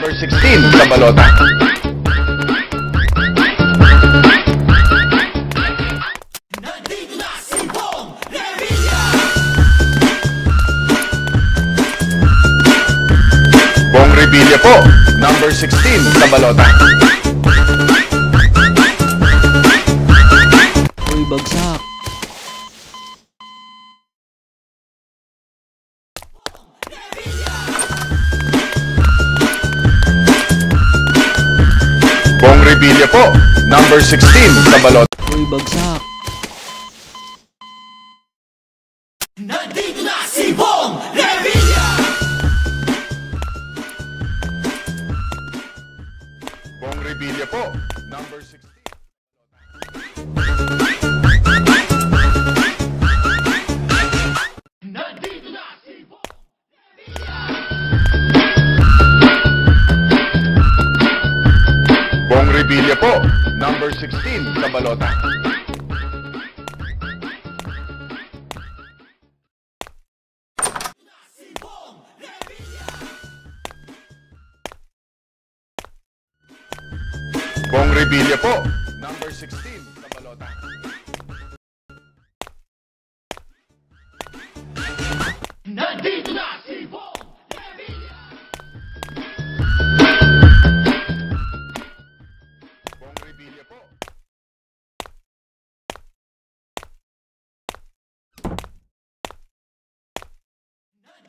Number 16 sa balota. Bong Revilla po. Number 16 sa balota. Revilla po. Number 16 sa balota. Uy, bagsak. Nandito na si Bong Revilla! Bong Revilla po. Number po. Number 16 sa balota. Bong Revilla po. Number 16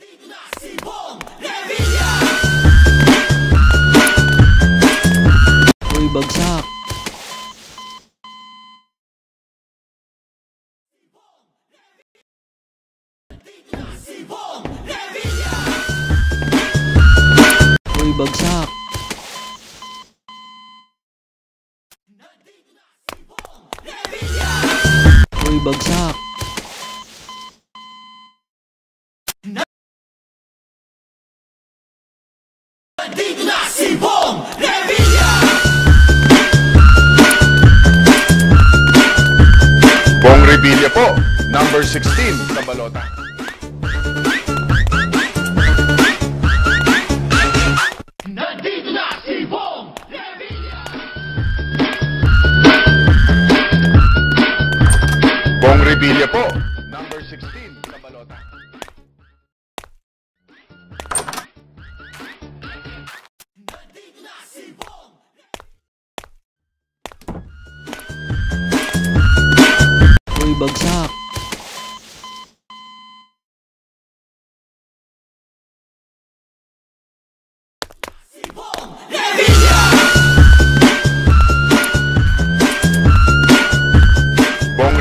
Uy, bagsak. Revilla po. Number 16 sa balota. Nandito na si Bong Revilla! Bong Revilla po. Number 16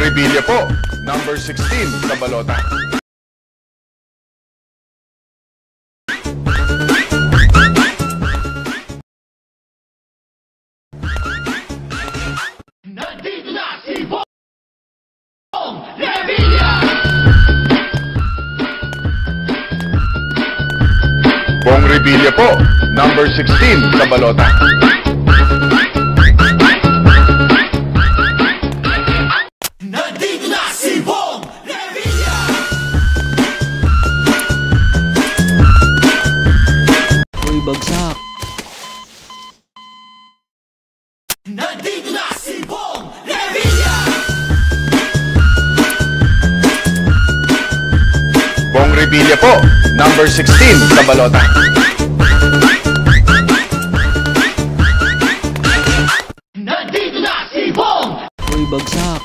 Revilla po. Number 16 sa balota. Bong Revilla po. Number 16 sa balota. Revilla po. Number 16 sa balota. Nandito na si Bong Uy, bagsak.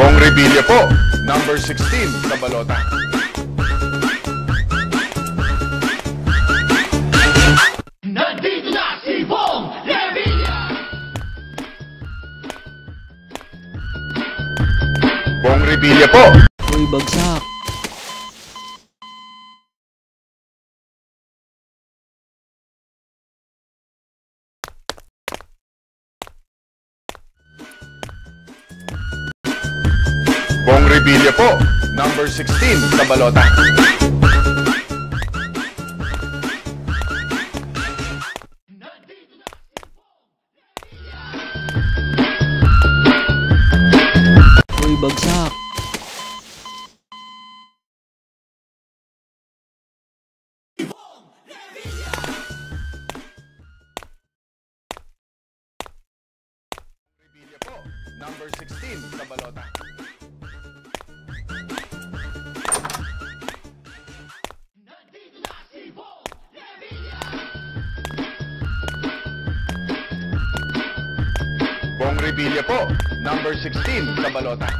Bong Revilla po. Number 16 sa balota. Revilla po. Uy, bagsak. Bong Revilla po. Number 16 sa balota. Revilla po, number 16 sa balota.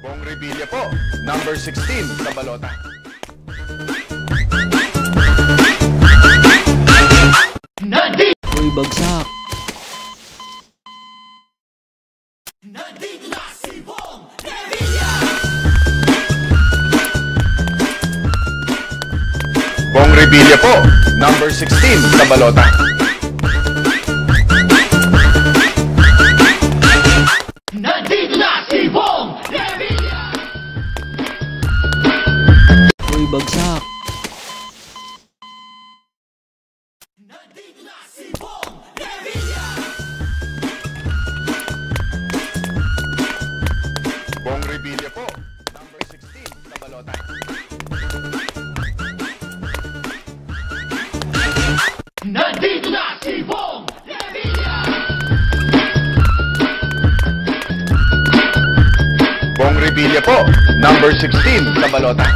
Bong Revilla po, number 16 sa balota. Revilla po, number 16 sa balota. Bong Revilla po, number 16 sa balota.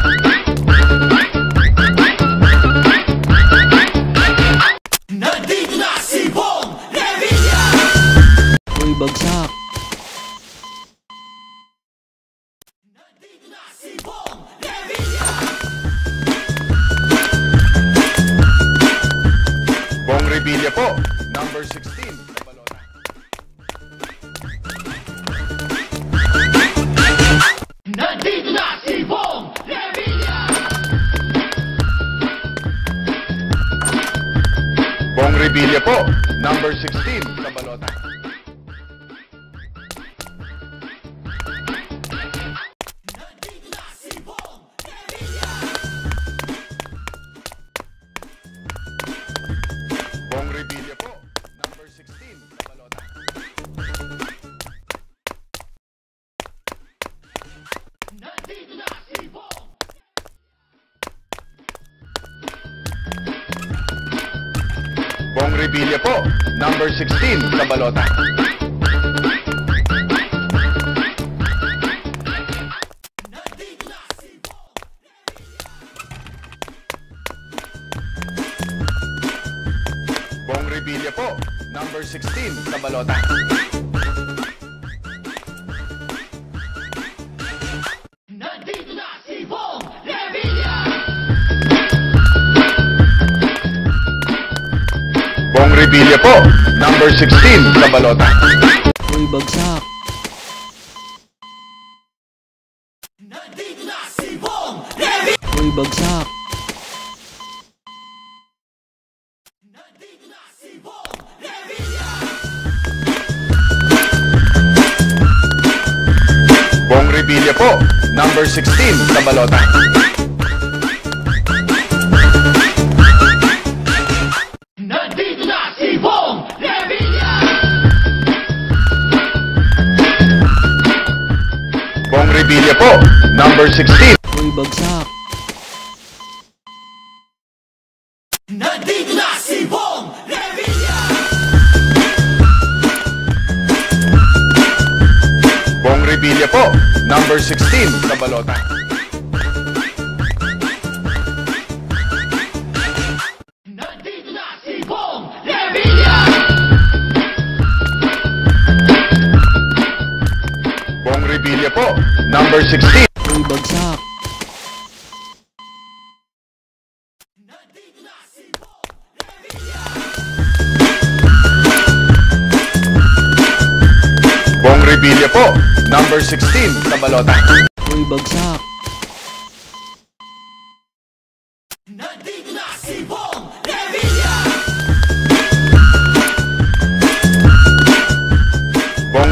Nandito na si Bong Revilla Uy, bagsak. Nandito na si Bong Revilla Bong Revilla po, number 16 Revilla po, number 16 Revilla po, number 16 sa balota. Bong Revilla po, number 16 sa balota. Bong Revilla po, number 16 sa balota. Uy, bagsak. Nandito na si Bong Revilla Uy, bagsak. Nandito na si Bong Revilla Bong Revilla po, number 16 sa balota. Revilla po, number 16. Uy, bagsak. Nandito na si Bong Revilla Bong Revilla po, number 16 sa balota. Number 16. Uy, bagsak. Bong Revilla po, number 16 sa balota. Bagsak.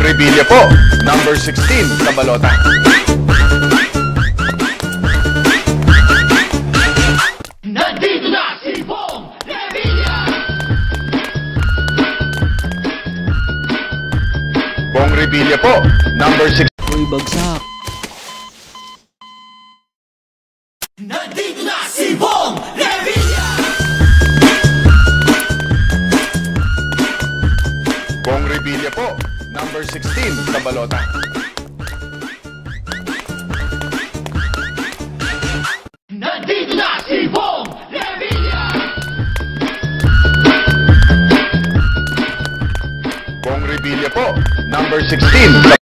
Revilla po, number 16 sa balota. Nandito na si Bong Revilla Revilla po, number 6. Uy, bagsak. Number 16 sa balota. Nandito na si Bong Revilla Bong Revilla po, number 16 sa